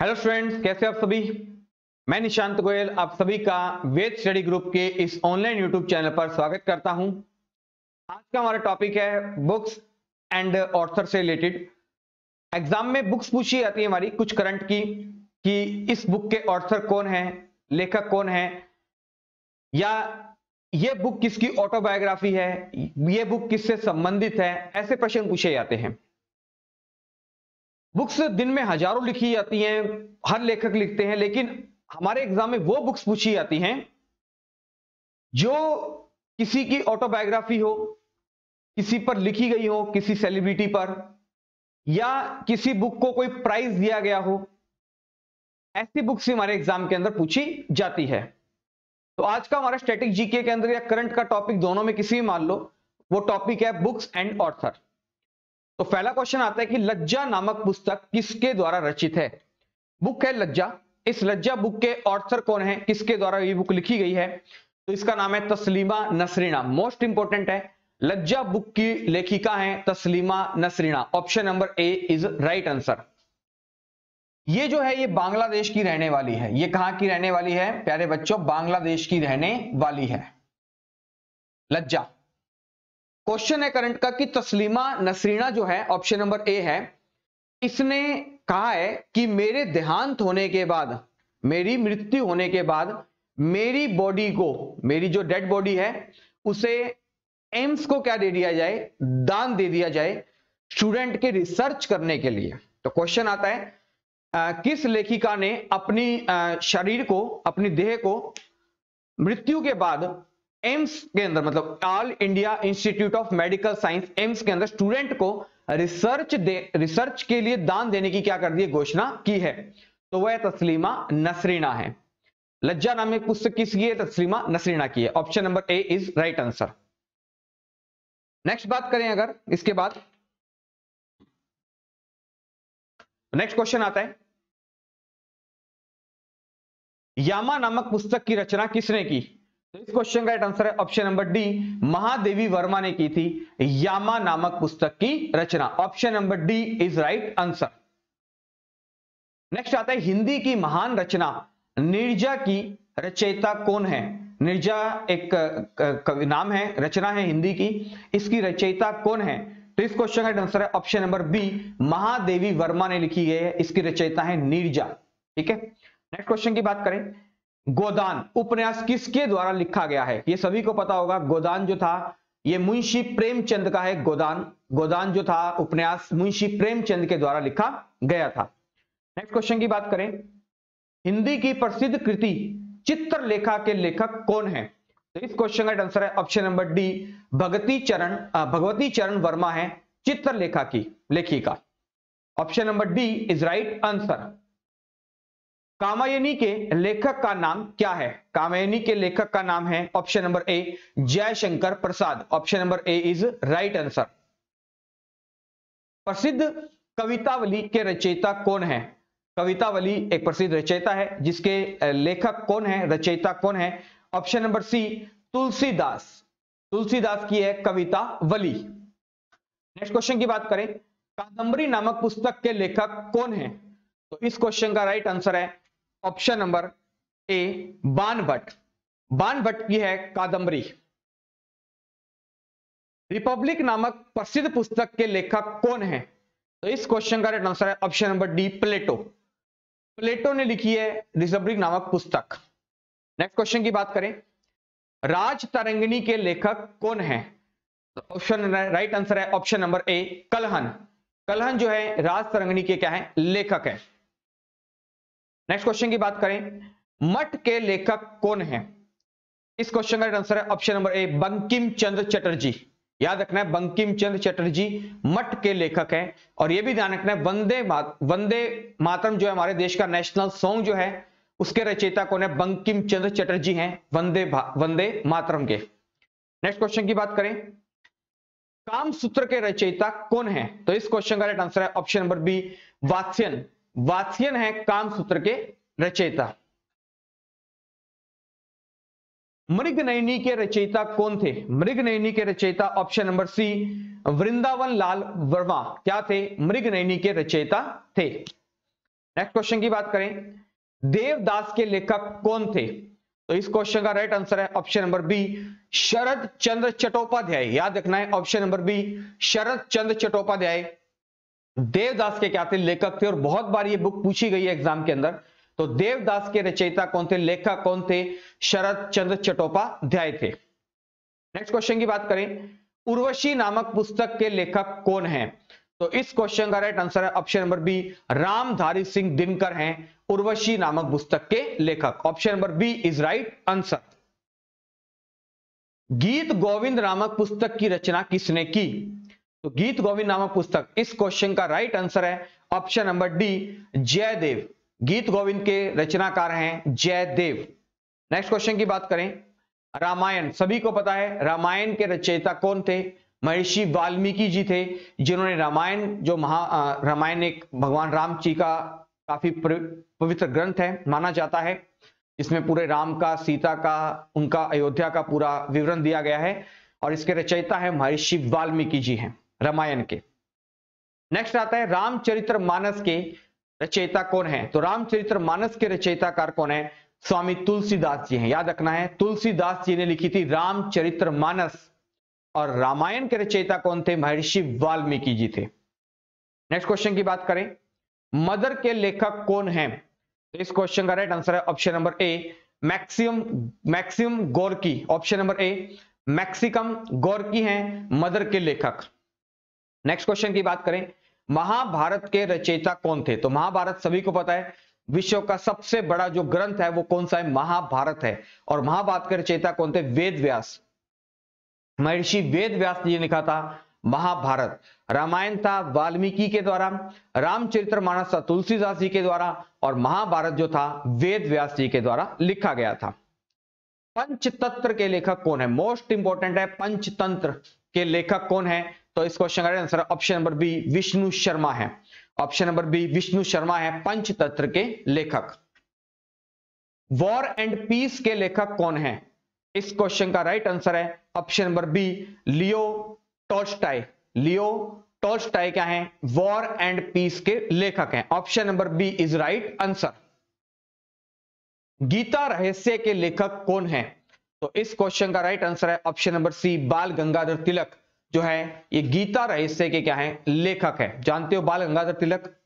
Hello students कैसे आप सभी? मैं निशांत गोयल, आप सभी का वेद स्टडी ग्रुप के इस ऑनलाइन यूट्यूब चैनल पर स्वागत करता हूँ। आज का हमारा टॉपिक है बुक्स एंड ऑर्थर से रिलेटेड एग्ज़ाम में बुक्स पूछी जाती है हमारी कुछ करंट की, कि इस बुक के ऑर्थर कौन है, लेखक कौन है, या ये बुक किसकी ऑटोबायोग्राफी है, ये बुक किससे संबंधित है, ऐसे प्रश्न पूछे जाते हैं। बुक्स दिन में हज़ारों लिखी जाती हैं, हर लेखक लिखते हैं, लेकिन हमारे एग्ज़ाम में वो बुक्स पूछी जाती हैं, जो किसी की ऑटोबायोग्राफी हो, किसी पर लिखी गई हो, किसी सेलिब्रिटी पर, या किसी बुक को कोई प्राइज दिया गया हो, ऐसी बुक्स ही हमारे एग्ज़ाम के अंदर पूछी जाती है। तो आज का हमारा स्टैटिक जीके के अंदर या करंट का टॉपिक दोनों में किसी भी मान लो, वो टॉपिक है बुक्स एंड ऑर्थर तो पहला क्वेश्चन आता है कि लज्जा नामक पुस्तक किसके द्वारा रचित है? बुक है लज्जा। इस लज्जा बुक के ऑर्थर कौन है? किसके द्वारा ये बुक लिखी गई है? तो इसका नाम है तस्लीमा नसरीना। मोस्ट इंपॉर्टेंट है, लज्जा बुक की लेखिका है Taslima Nasreen. Option number A is right answer ये जो है, ये बांग्लादेश की रहने वाली है। ये कहाँ की रहने वाली है? प्यारे बच्चों, बांग्लादेश की रहने वाली है। लज्जा। क्वेश्चन है करंट का कि तस्लीमा नसरीना जो है ऑप्शन नंबर ए है। इसने कहा है कि मेरे देहांत होने के बाद मेरी मृत्यु होने के बाद मेरी बॉडी को मेरी जो डेड बॉडी है उसे एम्स को क्या दे दिया जाए? दान दे दिया जाए स्टूडेंट के रिसर्च करने के लिए। तो क्वेश्चन आता है आ, किस लेखिका ने अपनी आ, शरीर को अपनी देह को मृत्यु के बाद एम्स के अंदर मतलब all India institute of medical science AIIMS के अंदर स्टूडेंट को रिसर्च दे रिसर्च के लिए दान देने की क्या कर दी घोषणा की है। तो वह तस्लीमा नसरीना है। लज्जा नामक पुस्तक किसकी है? तस्लीमा नसरीना की है। Option number A is right answer next बात करें अगर, इसके बाद। नेक्स्ट क्वेश्चन आता है। यामा नामक पुस्तक की रचना किसने की? इस क्वेश्चन का आंसर है option number D Mahadevi Verma ने की थी यामा नामक पुस्तक की रचना। Option number D is right answer next आता है हिंदी की महान रचना। निर्जा की रचयिता कौन है? निर्जा एक नाम है, रचना है हिंदी की। इसकी रचयिता कौन है? तो इस क्वेश्चन का आंसर है option number B Mahadevi Verma ने लिखी गई है, इसकी रचयिता है निर्जा। ठीक है? नेक्स्ट क्वेश्चन की बात करें। गोदान, उपन्यास किसके द्वारा लिखा गया है? ये सभी को पता होगा, गोदान जो था, ये मुंशी प्रेमचंद का है गोदान। गोदान जो था, उपन्यास मुंशी प्रेमचंद के द्वारा लिखा गया था। नेक्स्ट क्वेश्चन की बात करें। हिंदी की प्रसिद्ध कृति चित्रलेखा के लेखक कौन है? तो इस क्वेश्चन का आंसर है ऑप्शन नंबर डी भगती चरण भगवती चरण वर्मा है चित्रलेखा की, लेखिका। Option number D is right answer Kamayani के लेखक का नाम क्या है? कामायनी के लेखक का नाम है option number A Jaishankar Prasad. Option number A is right answer प्रसिद्ध कवितावली के रचयिता कौन है? कवितावली एक प्रसिद्ध रचयिता है, जिसके लेखक कौन है? रचयिता कौन है? Option number C Tulsidas. Tulsidas की है कविता वली नेक्स्ट क्वेश्चन की बात करें कादम्बरी नामक पुस्तक के लेखक कौन है? तो इस क्वेश्चन का राइट आंसर है option number A, Banabhatta. Banabhatta की है कादम्बरी रिपब्लिक नामक प्रसिद्ध पुस्तक के लेखक कौन है? तो इस क्वेश्चन का राइट आंसर है option number D Plato Plato ने लिखी है रिपब्लिक नामक पुस्तक। नेक्स्ट क्वेश्चन की बात करें। राज तरंगिणी के लेखक कौन है? तो ऑप्शन राइट आंसर है option number A Kalhana. Kalhana जो है राज तरंगिणी के क्या है? लेखक है। नेक्स्ट क्वेश्चन की बात करें। मठ के लेखक कौन है? इस क्वेश्चन का आंसर है option number A Bankim Chandra Chatterjee. याद रखना है बंकिम चंद्र चटर्जी मठ के लेखक हैं और यह भी ध्यान रखना है, वंदे वंदे मातरम जो है हमारे देश का नेशनल सॉन्ग जो है, उसके रचयिता कौन है? बंकिम चंद्र चटर्जी हैं, वंदे वंदे मातरम के। नेक्स्ट क्वेश्चन की बात करें। काम सूत्र के रचयिता कौन है? तो इस क्वेश्चन का राइट आंसर है option number B Vatsyayan. Vatsyayan है कामसूत्र के रचयिता। मृग नयनी के रचयिता कौन थे? मृग नयनी के रचयिता option number C Vrindavan Lal Verma. क्या थे? मृग नयनी के रचयिता थे। नेक्स्ट क्वेश्चन की बात करें। देवदास के लेखक कौन थे? तो इस क्वेश्चन का राइट आंसर है option number B Sharat Chandra Chattopadhyay. याद रखना है option number B Sharat Chandra Chattopadhyay. Devdas के क्या थे? लेखक थे और बहुत बार ये बुक पूछी गई है एग्ज़ाम के अंदर। तो देवदास के रचयिता कौन थे? लेखक कौन थे? शरद चंद्र चट्टोपाध्याय थे। नेक्स्ट क्वेश्चन की बात करें। उर्वशी नामक पुस्तक के लेखक कौन हैं? तो इस क्वेश्चन का राइट आंसर है option number B Ramdhari Singh Dinkar हैं उर्वशी नामक पुस्तक के लेखक। Option number B is right answer Geet Govind नामक पुस्तक की रचना किसने की? तो गीत गोविंद नामक पुस्तक, इस क्वेश्चन का राइट आंसर है option number D Jayadev. Geet Govind के रचनाकार हैं जयदेव। नेक्स्ट क्वेश्चन की बात करें, रामायण, सभी को पता है, रामायण के रचयिता कौन थे? महर्षि वाल्मीकि जी थे, जिन्होंने रामायण, जो महा रामायण एक भगवान राम जी का काफ़ी पवित्र ग्रंथ है, माना जाता है। इसमें पूरे राम का, सीता का, उनका, अयोध्या का पूरा विवरण दिया गया है, और इसके रचयिता है महर्षि वाल्मीकि जी हैं। रामायण के। नेक्स्ट आता है रामचरित्र मानस के रचयिता कौन है? तो रामचरित्र मानस के रचयिताकार कौन है? स्वामी तुलसीदास जी हैं। याद रखना है, तुलसीदास जी ने लिखी थी रामचरित्र मानस। और रामायण के रचयिता कौन थे? महर्षि वाल्मीकि जी थे। नेक्स्ट क्वेश्चन की बात करें। मदर के लेखक कौन है? तो इस क्वेश्चन का राइट आंसर है option number A Maxim Maxim Gorky option number A Maxim Gorky हैं मदर के लेखक। नेक्स्ट क्वेश्चन की बात करें। महाभारत के रचयिता कौन थे? तो महाभारत सभी को पता है, विश्व का सबसे बड़ा जो ग्रंथ है, वो कौन सा है? महाभारत है। और महाभारत के रचयिता कौन थे? वेद व्यास महर्षि वेद व्यास जी ने लिखा था, महाभारत। रामायण था वाल्मीकि के द्वारा, रामचरित्र मानस था तुलसीदास जी के द्वारा, और महाभारत जो था वेद व्यास जी के द्वारा लिखा गया था। पंचतंत्र के लेखक कौन है? मोस्ट इंपॉर्टेंट है, पंचतंत्र के लेखक कौन है? तो इस क्वेश्चन का answer option number B Vishnu Sharma है। Option number B Vishnu Sharma है पंचतंत्र के लेखक। वॉर एंड पीस के लेखक कौन है? इस क्वेश्चन का राइट आंसर है option number B Leo Tolstoy Leo Tolstoy क्या है? वॉर एंड पीस के लेखक हैं। Option number B is right answer Gita Rahasya के लेखक कौन है? तो इस क्वेश्चन का राइट आंसर है option number C Bal Gangadhar Tilak. जो है, ये गीता रहस्य के क्या है? लेखक है। जानते हो बाल गंगाधर तिलक?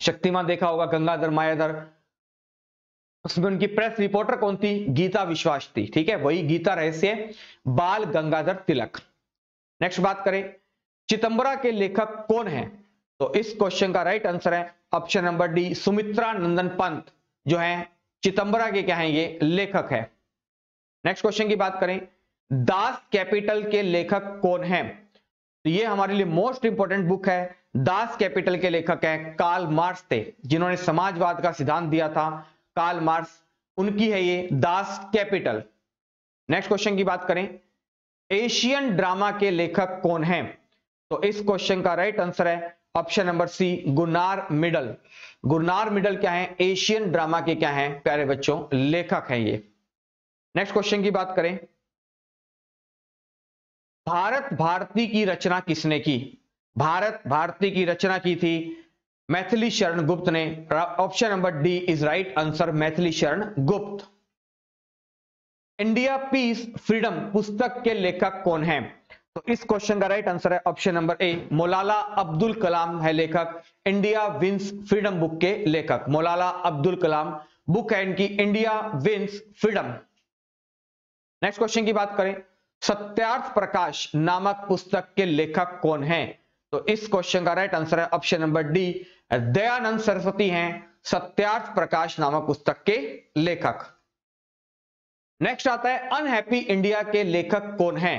शक्तिमान देखा होगा गंगाधर, मायाधर। उसमें उनकी प्रेस रिपोर्टर कौन थी? गीता विश्वास थी, ठीक है? वही गीता रहस्य बाल गंगाधर तिलक। नेक्स्ट बात करें, चितंबरा के लेखक कौन है? तो इस क्वेश्चन का राइट आंसर है option number D Sumitra Nandan Pant, जो है, चितंबरा के क्या है ये लेखक है। नेक्स्ट क्वेश्चन की बात करें दास कैपिटल के लेखक कौन है? तो ये हमारे लिए मोस्ट इंपॉर्टेंट बुक है। दास कैपिटल के लेखक हैं कार्ल मार्क्स थे, जिन्होंने समाजवाद का सिद्धांत दिया था। कार्ल मार्क्स उनकी है ये दास कैपिटल। नेक्स्ट क्वेश्चन की बात करें। एशियन ड्रामा के लेखक कौन है? तो इस क्वेश्चन का राइट आंसर है option number C Gunnar Myrdal Gunnar Myrdal क्या है? एशियन ड्रामा के क्या है? प्यारे बच्चों, लेखक हैं ये। नेक्स्ट क्वेश्चन की बात करें। भारत भारती की रचना किसने की? भारत भारती की रचना की थी मैथिली शरण गुप्त ने। Option number D is right answer Maithili Sharan Gupt. India piece freedom पुस्तक के लेखक कौन है? तो इस क्वेश्चन का राइट आंसर है option number A Maulana Abdul Kalam है लेखक। इंडिया विंस फ्रीडम बुक के लेखक मोलाला अब्दुल कलाम। बुक है इनकी India wins freedom next question की बात करें। सत्यार्थ प्रकाश नामक पुस्तक के लेखक कौन है? तो इस क्वेश्चन का राइट आंसर है option number D Dayanand Saraswati हैं, सत्यार्थ प्रकाश नामक पुस्तक के लेखक। नेक्स्ट आता है अनहैप्पी इंडिया के लेखक कौन है?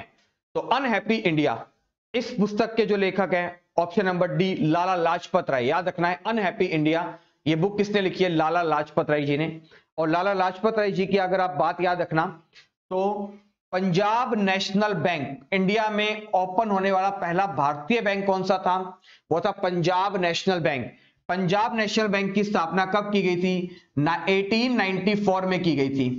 तो अनहैप्पी इंडिया इस पुस्तक के जो लेखक हैं option number D Lala Lajpat Rai. याद रखना है अनहैप्पी इंडिया ये बुक किसने लिखी है? लाला लाजपत राय जी ने। और लाला लाजपत राय जी की अगर आप बात याद रखना तो पंजाब नेशनल बैंक, इंडिया में ओपन होने वाला पहला भारतीय बैंक कौन सा था? वो था Punjab national bank. Punjab national bank की स्थापना कब की गई थी? ना 1894 में की गई थी।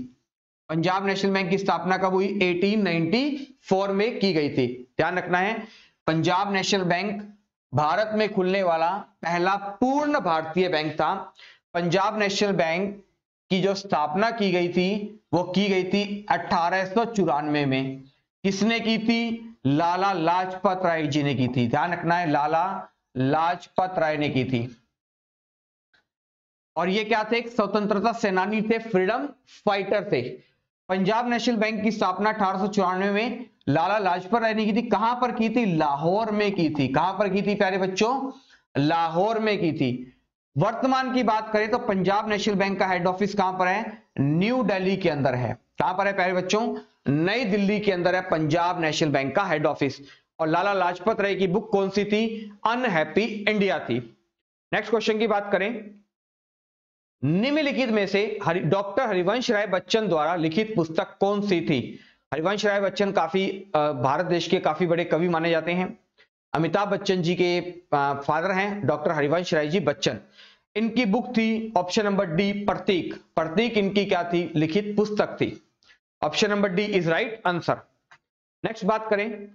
पंजाब नेशनल बैंक की स्थापना कब हुई? 1894 में की गई थी। ध्यान रखना है, पंजाब नेशनल बैंक भारत में खुलने वाला पहला पूर्ण भारतीय बैंक था। पंजाब नेशनल बैंक की जो स्थापना की गई थी, वो की गई थी अठारह सौ चौरानवे में। किसने की थी? लाला लाजपत राय जी ने की थी। ध्यान रखना है, लाला लाजपत राय ने की थी। और ये क्या थे? एक स्वतंत्रता सेनानी थे, फ्रीडम फाइटर थे। पंजाब नेशनल बैंक की स्थापना अठारह सौ चौरानवे में लाला लाजपत राय ने की थी। कहाँ पर की थी? लाहौर में की थी। कहाँ पर की थी, प्यारे बच्चों? लाहौर में की थी। वर्तमान की बात करें तो पंजाब नेशनल बैंक का हेड ऑफ़िस कहाँ पर है? न्यू दिल्ली के अंदर है। कहाँ पर है प्यारे बच्चों? नई दिल्ली के अंदर है पंजाब नेशनल बैंक का हेड ऑफ़िस और लाला लाजपत राय की बुक कौन सी थी? अनहैप्पी इंडिया थी। नेक्स्ट क्वेश्चन की बात करें। निम्नलिखित में से हरि, डॉक्टर हरिवंश राय बच्चन द्वारा लिखित पुस्तक कौन सी थी? हरिवंश राय बच्चन काफ़ी भारत देश के काफ़ी बड़े कवि माने जाते हैं। अमिताभ बच्चन जी के फादर हैं डॉक्टर हरिवंश राय जी बच्चन। इनकी बुक थी option number D Pratik. Pratik इनकी क्या थी? लिखित पुस्तक थी। Option number D is right answer. Next बात करें।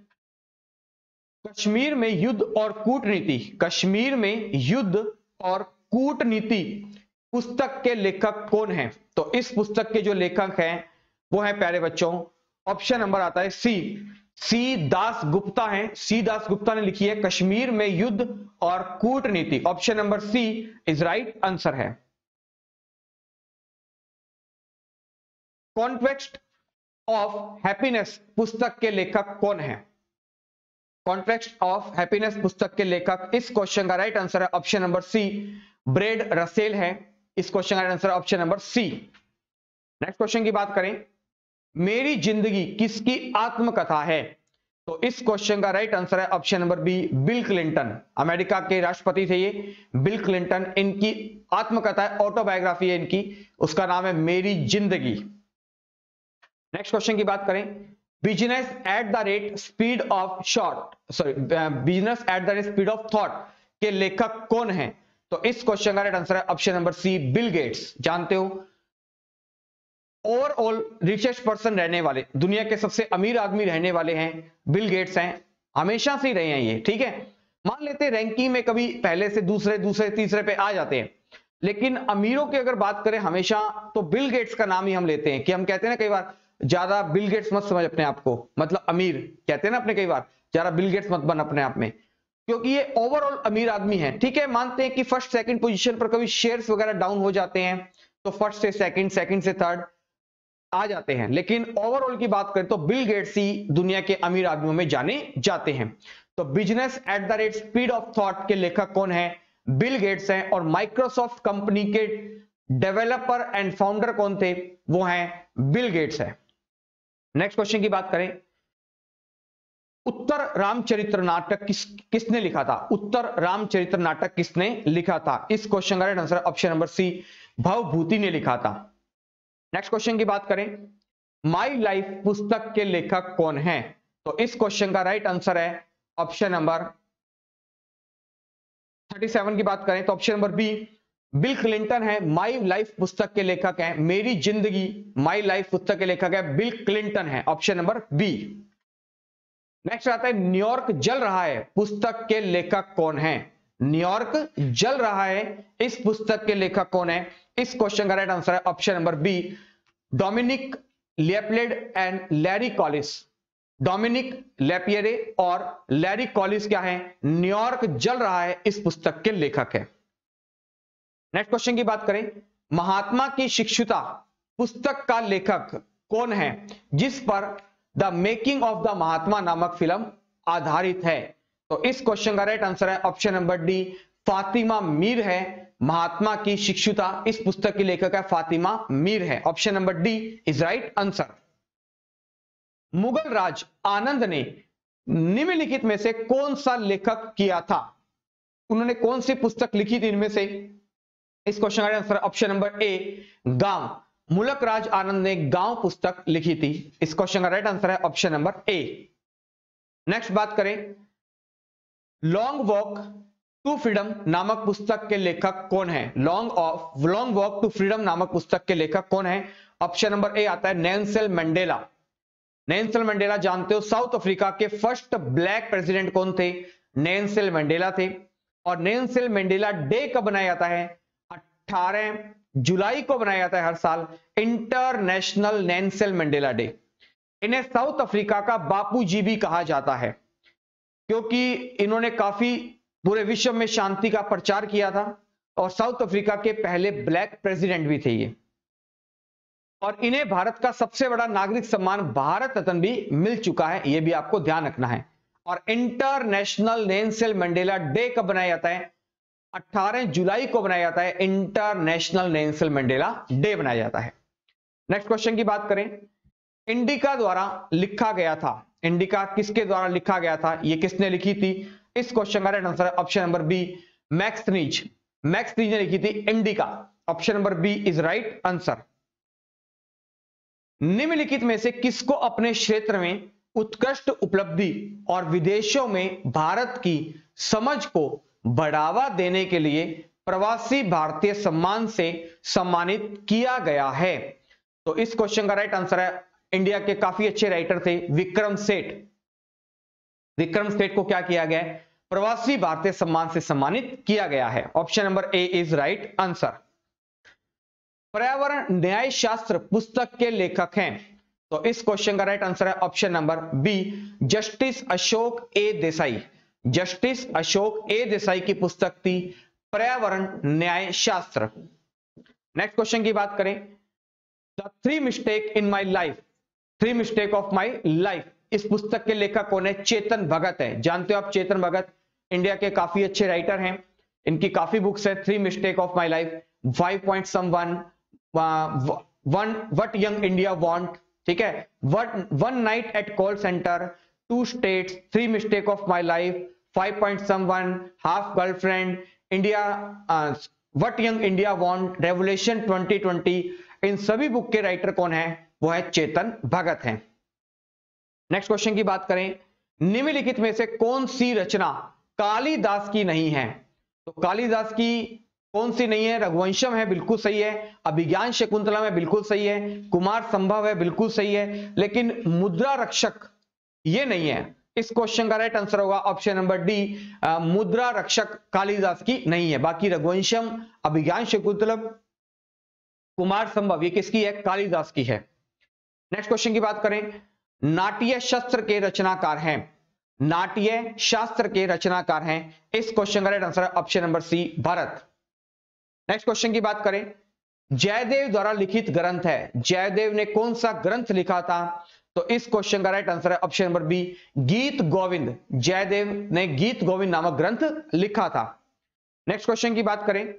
कश्मीर में युद्ध और कूटनीति। कश्मीर में युद्ध और कूटनीति। पुस्तक के लेखक कौन है? तो इस पुस्तक के जो लेखक हैं, वो है प्यारे बच्चों। ऑप्शन नंबर आता है सी। सी दास गुप्ता है। सी दास गुप्ता ने लिखी है, कश्मीर में युद्ध और कूटनीति। Option number C is right answer है। कॉन्टेक्स्ट ऑफ़ हैप्पीनेस पुस्तक के लेखक कौन है? कॉन्टेक्स्ट ऑफ़ हैप्पीनेस पुस्तक के लेखक, इस क्वेश्चन का राइट आंसर है। Option number C Bertrand Russell है। इस क्वेश्चन का answer option number C next question की बात करें। मेरी ज़िंदगी किसकी आत्मकथा है? तो इस क्वेश्चन का राइट आंसर है option number B Bill Clinton America के राष्ट्रपति थे ये। बिल क्लिंटन इनकी आत्मकथा है ऑटोबायोग्राफी है इनकी। उसका नाम है मेरी ज़िंदगी। नेक्स्ट क्वेश्चन की बात करें। Business at the rate speed of short sorry business at the rate speed of thought के लेखक कौन है? तो इस क्वेश्चन का राइट आंसर है option number C Bill Gates जानते हो? ओवरऑल रिचेस्ट पर्सन रहने वाले, दुनिया के सबसे अमीर आदमी रहने वाले हैं बिल गेट्स हैं, हमेशा से ही रहे हैं ये, ठीक है? मान लेते हैं रैंकिंग में कभी पहले से दूसरे दूसरे, तीसरे पे आ जाते हैं। लेकिन अमीरों की अगर बात करें हमेशा तो बिल गेट्स का नाम ही हम लेते हैं, कि हम कहते हैं ना कई बार, ज़्यादा बिल गेट्स मत समझ अपने आप को। मतलब अमीर, कहते हैं ना अपने कई बार, ज़्यादा बिल गेट्स मत बन अपने आप में। क्योंकि ये ओवरऑल अमीर आदमी है, ठीक है? मानते हैं कि फ़र्स्ट सेकंड पोजीशन पर कभी शेयर्स वगैरह डाउन हो जाते हैं तो फ़र्स्ट से सेकंड सेकंड से थर्ड आ जाते हैं। लेकिन ओवरऑल की बात करें तो बिल गेट्स ही दुनिया के अमीर आदमियों में जाने जाते हैं। तो business at the rate speed of thought के लेखक कौन है? बिल गेट्स हैं और माइक्रोसॉफ्ट कंपनी के डेवलपर एंड फाउंडर कौन थे? वो हैं बिल गेट्स है। नेक्स्ट क्वेश्चन की बात करें। उत्तर रामचरित्र नाटक किस, किसने लिखा था? उत्तर रामचरित्र नाटक किसने लिखा था? इस क्वेश्चन का right answer option number C Bhavabhuti ने लिखा था। नेक्स्ट क्वेश्चन की बात करें। माई लाइफ पुस्तक के लेखक कौन है? तो इस क्वेश्चन का राइट आंसर है ऑप्शन नंबर 37 की बात करें तो option number B Bill Clinton है माई लाइफ पुस्तक के लेखक है, मेरी ज़िंदगी माई लाइफ पुस्तक के लेखक है बिल क्लिंटन है ऑप्शन नंबर बी नेक्स्ट आता है न्यूयॉर्क जल रहा है, पुस्तक के लेखक कौन है? न्यूयॉर्क जल रहा है, इस पुस्तक के लेखक कौन है? इस क्वेश्चन का राइट आंसर है option number B Dominique Lapierre and Larry Collins Dominique Lapierre और लैरी कॉलिस क्या है? न्यूयॉर्क जल रहा है इस पुस्तक के लेखक है। नेक्स्ट क्वेश्चन की बात करें। महात्मा की शिक्षुता, पुस्तक का लेखक कौन है? जिस पर the making of the Mahatma नामक फ़िल्म आधारित है। तो इस क्वेश्चन का राइट आंसर है option number D Fatima Meer है। महात्मा की शिक्षुता इस पुस्तक की लेखक है फातिमा मीर है। Option number D is right answer Mughal Raj Anand ने निम्नलिखित में से कौन सा लेखक किया था? उन्होंने कौन सी पुस्तक लिखी थी इनमें से? इस क्वेश्चन का आंसर ऑप्शन नंबर ए गाँव। मुलक राज आनंद ने गाँव पुस्तक लिखी थी। इस क्वेश्चन का राइट आंसर है ऑप्शन नंबर ए नेक्स्ट बात करें। लॉन्ग वॉक टू फ्रीडम नामक पुस्तक के लेखक कौन है? Long of long walk to freedom नामक पुस्तक के लेखक कौन है? ऑप्शन नंबर ए आता है नैनसेल मंडेला नैनसेल मंडेला जानते हो? साउथ अफ्रीका के फ़र्स्ट ब्लैक प्रेसिडेंट कौन थे? नेंसिल मंडेला थे। और नैनसेल मंडेला डे कब बनाया जाता है? 18 जुलाई को बनाया जाता है हर साल। इंटरनेशनल नैनसेल मंडेला डे इन्हें साउथ अफ्रीका का बापू भी कहा जाता है। क्योंकि इन्होंने काफ़ी पूरे विश्व में शांति का प्रचार किया था और साउथ अफ्रीका के पहले ब्लैक प्रेसिडेंट भी थे ये। और इन्हें भारत का सबसे बड़ा नागरिक सम्मान भारत रत्न भी मिल चुका है यह भी आपको ध्यान रखना है। और इंटरनेशनल नेंसेल मंडेला डे कब बनाया जाता है? 18 जुलाई को बनाया जाता है, इंटरनेशनल नेंसेल मंडेला डे बनाया जाता है। नेक्स्ट क्वेश्चन की बात करें, इंडिका द्वारा लिखा गया था, इंडिका किसके द्वारा लिखा गया था यह किसने लिखी थी? इस क्वेश्चन का right answer option number B Megasthenes Megasthenes ने लिखी थी Indica option number B is right answer निम्नलिखित में से किसको अपने क्षेत्र में उत्कृष्ट उपलब्धि और विदेशों में भारत की समझ को बढ़ावा देने के लिए प्रवासी भारतीय सम्मान से सम्मानित किया गया है? तो इस क्वेश्चन का राइट आंसर है. इंडिया के काफ़ी अच्छे राइटर थे विक्रम सेठ. विक्रम सेठ को क्या किया गया है? प्रवासी भारतीय सम्मान से सम्मानित किया गया है। Option number A is right answer पर्यावरण न्याय शास्त्र पुस्तक के लेखक हैं। तो इस क्वेश्चन का राइट आंसर है। Option number B justice Ashok A Desai justice Ashok A Desai की पुस्तक थी पर्यावरण न्याय शास्त्र नेक्स्ट क्वेश्चन की बात करें। The three mistake in my life three mistake of my life इस पुस्तक के लेखक कौन है? चेतन भगत है। जानते हो आप चेतन भगत? इंडिया के काफ़ी अच्छे राइटर हैं। इनकी काफ़ी बुक्स है। Three mistake of my life five point someone one what young India want ठीक है? What one night at call center two state three mistake of my life five point someone half girlfriend India what young India want revolution 2020 इन सभी book के writer कौन है? वो है चेतन भगत हैं। नेक्स्ट क्वेश्चन की बात करें। निम्नलिखित में से कौन सी रचना कालीदास की नहीं है? तो कालीदास की कौन सी नहीं है? रघुवंशम है, बिल्कुल सही है। अभिज्ञान शकुंतला में बिल्कुल सही है। कुमार संभव है, बिल्कुल सही है। लेकिन मुद्रा रक्षक ये नहीं है। इस क्वेश्चन का राइट आंसर होगा option number D Mudrarakshasa Kalidas की नहीं है। बाकी रघुवंशम, अभिज्ञान शकुंतलम कुमार संभव, ये किसकी है? कालिदास की है। नेक्स्ट क्वेश्चन की बात करें। नाट्य शस्त्र के रचनाकार हैं। नाट्य शास्त्र के रचनाकार हैं। इस क्वेश्चन का राइट आंसर है option number C Bharat. Next question की बात करें। जयदेव द्वारा लिखित ग्रंथ है। जयदेव ने कौन सा ग्रंथ लिखा था? तो इस क्वेश्चन का राइट आंसर है option number B Geet Govind. Jayadev ने गीत गोविंद नामक ग्रंथ लिखा था। नेक्स्ट क्वेश्चन की बात करें।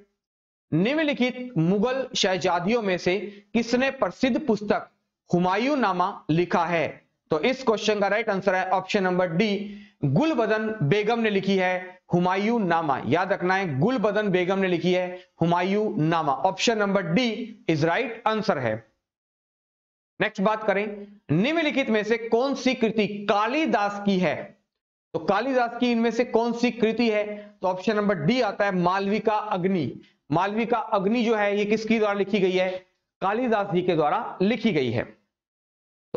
निम्नलिखित मुगल शहजादियों में से किसने प्रसिद्ध पुस्तक हुमायूं नामा लिखा है? तो इस क्वेश्चन का राइट आंसर है option number D Gulbadan Begum ने लिखी है हुमायूं नामा। याद रखना है, गुलबदन बेगम ने लिखी है Humayun Nama. Option number D is right answer है। नेक्स्ट बात करें, निम्नलिखित में से कौन सी कृति कालिदास की है? तो कालिदास की इनमें से कौन सी कृति है? तो ऑप्शन नंबर डी आता है मालविका अग्नि। मालविका अग्नि जो है, ये किसकी द्वारा लिखी गई है? कालिदास जी के द्वारा लिखी गई है।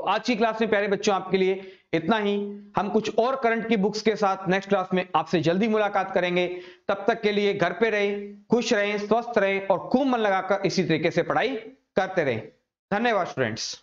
तो आज की क्लास में प्यारे बच्चों आपके लिए इतना ही। हम कुछ और करंट की बुक्स के साथ नेक्स्ट क्लास में आपसे जल्दी मुलाकात करेंगे। तब तक के लिए घर पे रहें, खुश रहें, स्वस्थ रहें और खूब मन लगाकर इसी तरीके से पढ़ाई करते रहें। धन्यवाद स्टूडेंट्स